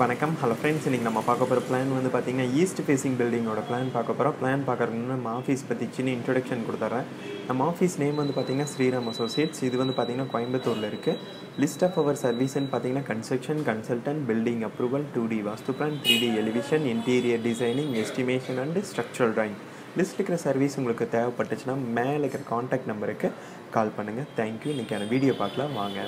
வணக்கம். Hello friends இன்றைக்கி நம்ம பார்க்க போகிற பிளான் வந்து பார்த்திங்கன்னா ஈஸ்ட் ஃபேஸிங் பில்டிங்கோட பிளான் பார்க்க போகிறோம் பிளான் பார்க்குறதுக்கு நம்ம ஆஃபீஸ் பற்றி சின்ன இன்ட்ரொடக்ஷன் கொடுத்துட்றேன் நம்ம ஆஃபீஸ் நேம் வந்து பார்த்திங்கன்னா ஸ்ரீராம் அசோசியேட்ஸ் இது வந்து பார்த்திங்கன்னா கோயம்புத்தூரில் இருக்குது லிஸ்ட் ஆஃப் அவர் சர்வீஸ்ன்னு பார்த்தீங்கன்னா construction consultant building approval two D vastu plan three D elevation interior designing estimation and structural drawing list இருக்கிற சர்வீஸ் உங்களுக்கு தேவைப்பட்டுச்சுன்னா மேலே இருக்கிற காண்டாக்ட் நம்பருக்கு கால் பண்ணுங்கள் தேங்க்யூ இன்றைக்கான வீடியோ பார்க்கலாம். வாங்க.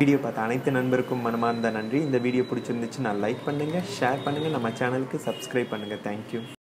வீடியோ பார்த்த அனைத்து நண்பருக்கும் மனமார்ந்த நன்றி. இந்த வீடியோ பிடிச்சிருந்துச்சு நான் லைக் பண்ணுங்கள் ஷேர் பண்ணுங்கள் நம்ம சேனலுக்கு சப்ஸ்கிரைப் பண்ணுங்கள் தேங்க்யூ